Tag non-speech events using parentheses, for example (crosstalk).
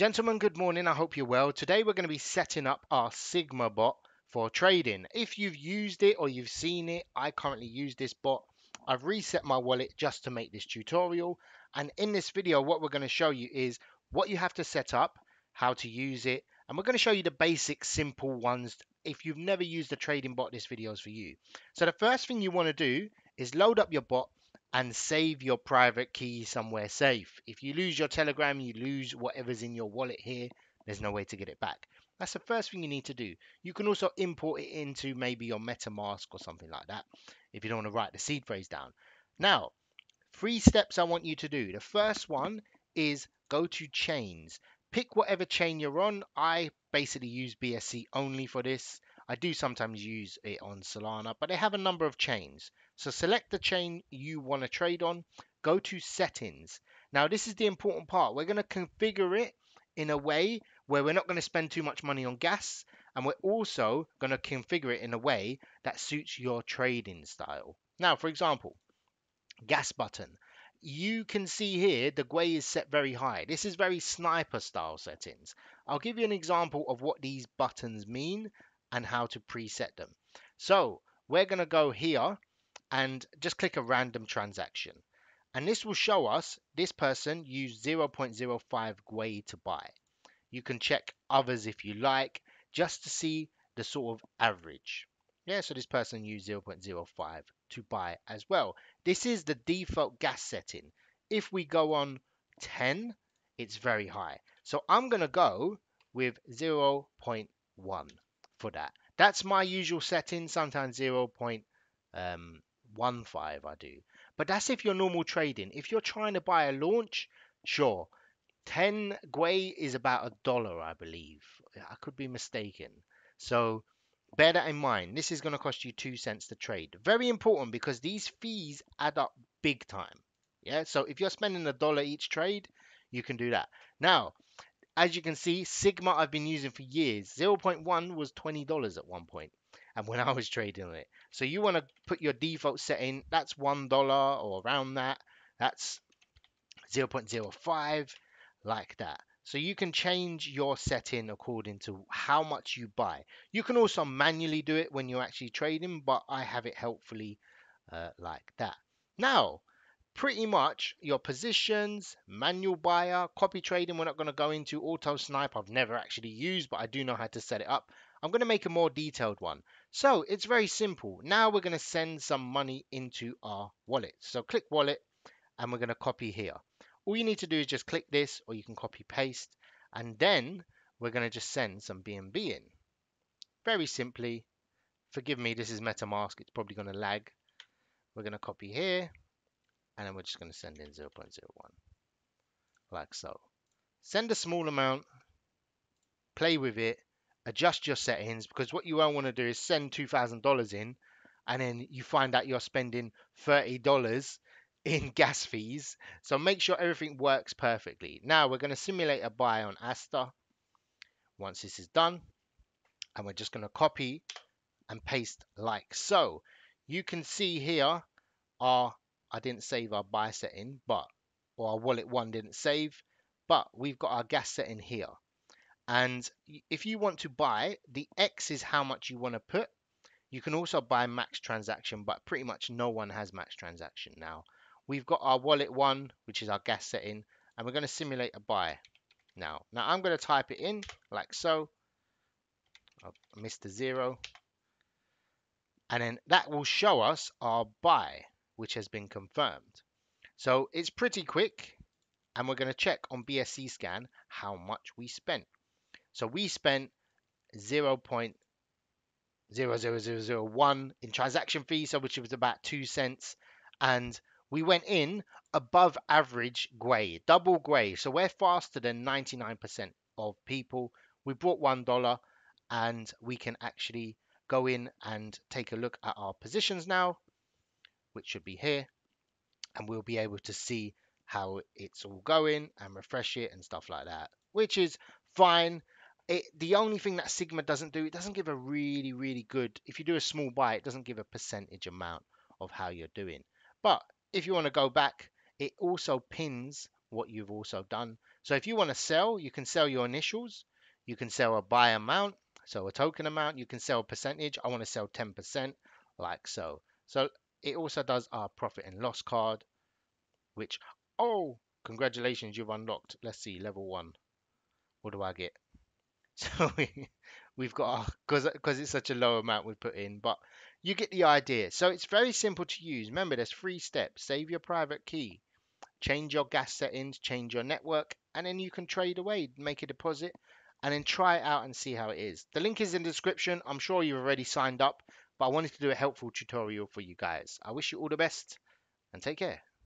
Gentlemen, good morning. I hope you're well. Today we're going to be setting up our Sigma bot for trading. If you've used it or you've seen it, I currently use this bot. I've reset my wallet just to make this tutorial. And in this video, what we're going to show you is what you have to set up, how to use it, and we're going to show you the basic simple ones. If you've never used a trading bot, this video is for you. So the first thing you want to do is load up your bot and save your private key somewhere safe. If you lose your Telegram, you lose whatever's in your wallet here, there's no way to get it back. That's the first thing you need to do. You can also import it into maybe your MetaMask or something like that if you don't want to write the seed phrase down. Now, three steps I want you to do. The first one is go to chains. Pick whatever chain you're on. I basically use BSC only for this. I do sometimes use it on Solana, but they have a number of chains. So select the chain you want to trade on, go to settings. Now this is the important part. We're going to configure it in a way where we're not going to spend too much money on gas and we're also going to configure it in a way that suits your trading style. Now, for example, gas button. You can see here the Gwei is set very high. This is very sniper style settings. I'll give you an example of what these buttons mean and how to preset them. So we're going to go here and just click a random transaction. And this will show us this person used 0.05 Gwei to buy. You can check others if you like, just to see the sort of average. Yeah, so this person used 0.05 to buy as well. This is the default gas setting. If we go on 10, it's very high. So I'm going to go with 0.1 for that. That's my usual setting, sometimes 0.15 um, I do. But that's if you're normal trading. If you're trying to buy a launch, sure. 10 Gwei is about a dollar, I believe. I could be mistaken. So bear that in mind. This is going to cost you two cents to trade. Very important because these fees add up big time. Yeah, so if you're spending a dollar each trade, you can do that. Now, as you can see, Sigma I've been using for years. 0.1 was $20 at one point and when I was trading it. So you want to put your default setting, that's $1 or around that. That's 0.05 like that. So you can change your setting according to how much you buy. You can also manually do it when you're actually trading, but I have it helpfully uh, like that. Now, pretty much your positions, manual buyer, copy trading, we're not going to go into auto snipe. I've never actually used, but I do know how to set it up. I'm going to make a more detailed one. So it's very simple. Now we're going to send some money into our wallet. So click wallet and we're going to copy here. All you need to do is just click this or you can copy paste and then we're going to just send some BNB in. Very simply, forgive me, this is MetaMask. It's probably going to lag. We're going to copy here and then we're just going to send in 0.01 like so. Send a small amount, play with it, adjust your settings because what you won't want to do is send $2,000 in and then you find out you're spending $30 in (laughs) gas fees. So make sure everything works perfectly. Now we're going to simulate a buy on Aster. Once this is done, and we're just going to copy and paste like so. You can see here our I didn't save our buy setting, but or our wallet one didn't save, but we've got our gas setting here. And if you want to buy, the X is how much you want to put. You can also buy max transaction, but pretty much no one has max transaction now. We've got our wallet one, which is our gas setting, and we're going to simulate a buy now. Now I'm going to type it in like so. Oh, I missed the zero. And then that will show us our buy which has been confirmed. So it's pretty quick and we're going to check on BSC scan how much we spent. So we spent 0.00001 in transaction fee, so which was about 2 cents and we went in above average Gwei, double Gwei. So we're faster than 99% of people. We brought $1 and we can actually go in and take a look at our positions now which should be here. And we'll be able to see how it's all going and refresh it and stuff like that, which is fine. It, the only thing that Sigma doesn't do, it doesn't give a really, really good, if you do a small buy, it doesn't give a percentage amount of how you're doing. But if you want to go back, it also pins what you've also done. So if you want to sell, you can sell your initials. You can sell a buy amount, so a token amount. You can sell percentage. I want to sell 10%, like so. So it also does our profit and loss card, which, oh, congratulations, you've unlocked. Let's see, level one. What do I get? (laughs) So we, we've got because because it's such a low amount we put in, but you get the idea. So it's very simple to use. Remember, there's three steps. Save your private key, change your gas settings, change your network, and then you can trade away, make a deposit, and then try it out and see how it is. The link is in the description. I'm sure you've already signed up, but I wanted to do a helpful tutorial for you guys. I wish you all the best and take care.